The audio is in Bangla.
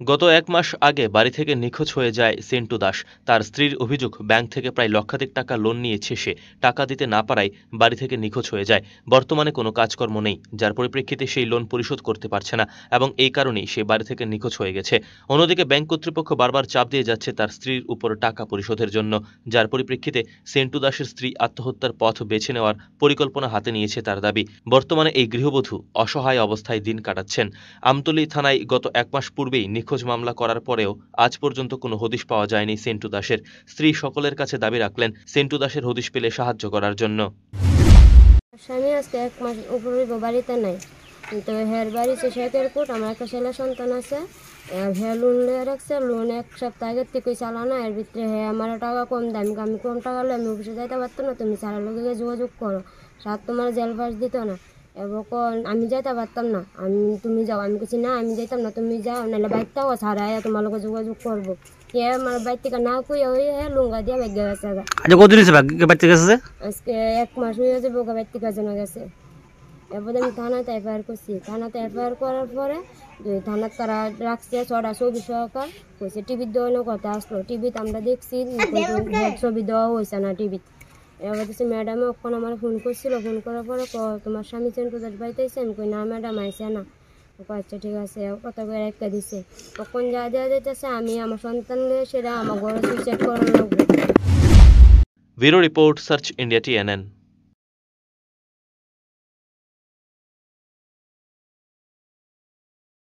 গত এক মাস আগে বাড়ি থেকে নিখোঁজ হয়ে যায় সেন্টু দাস। তার স্ত্রীর অভিযোগ, ব্যাংক থেকে প্রায় লক্ষাধিক টাকা লোন নিয়েছে সে। টাকা দিতে না পারায় বাড়ি থেকে নিখোঁজ হয়ে যায়। বর্তমানে কোনো কাজকর্ম নেই, যার পরিপ্রেক্ষিতে সেই লোন পরিশোধ করতে পারছে না এবং এই কারণেই সে বাড়ি থেকে নিখোঁজ হয়ে গেছে। অন্যদিকে ব্যাংক কর্তৃপক্ষ বারবার চাপ দিয়ে যাচ্ছে তার স্ত্রীর উপর টাকা পরিশোধের জন্য, যার পরিপ্রেক্ষিতে সেন্টু দাসের স্ত্রী আত্মহত্যার পথ বেছে নেওয়ার পরিকল্পনা হাতে নিয়েছে তার দাবি। বর্তমানে এই গৃহবধূ অসহায় অবস্থায় দিন কাটাচ্ছেন। আমতলী থানায় গত এক মাস পূর্বেই নিখোঁজ মামলা করার পরেও আজ পর্যন্ত কোনো হদিশ পাওয়া যায়নি সেন্টু দাসের। স্ত্রী সকলের কাছে দাবি রাখলেন সেন্টু দাসের হদিশ পেলে সাহায্য করার জন্য। স্বামী আজকে এক মাস উপরে বাড়িতে নাই। তো হের বাড়ি সে শেখের কোট আমার একটা ছেলে সন্তান আছে। আর হে লোন লিয়ে রাখছে, লোন এক সপ্তাহ আগের থেকে চালানো এর ভিতরে হে আমার টাকা কম দামি, আমি কম টাকা হলে আমি অফিসে যাইতে পারতো না, তুমি সারা লোকে যোগাযোগ করো। সাত তোমার জেল পাস দিত না। এবং আমি যাইতে পারতাম না। আমি তুমি যাও আমি কিছু না আমি যাইতাম না তুমি যাও নাহলে বাইকটাও সারা তোমার লোকে যোগাযোগ করব। কে আমার বাইক থেকে না কই ওই হে লুঙ্গা দিয়ে বেগে গেছে। আচ্ছা কতদিন হয়েছে বাড়িতে গেছে? আজকে এক মাস হয়ে যাবে বোকা ব্যক্তি কাজে গেছে। এরপরে আমি থানাতে এফআইআর করছি। থানাতে এফআইআর করার পরে দুই থানার তারা রাখছে ছটা ছবি সহকার কইছে টিভির দেওয়ানো কথা আসলো। টিভিতে আমরা দেখছি ছবি দেওয়া হয়েছে না টিভিতে। এবার দেখছি ম্যাডামে ওখানে আমার ফোন করছিল। ফোন করার পরে তোমার স্বামী চেন্টুদার বাড়িতে এসে আমি কই, না, ম্যাডাম আইসে না। ও আচ্ছা ঠিক আছে। কত করে একটা দিছে। তখন যা দেওয়া যেতেছে আমি আমার সন্তান নিয়ে সেটা আমার ঘরে চেক করানো লাগবে bureau report, search India TNN.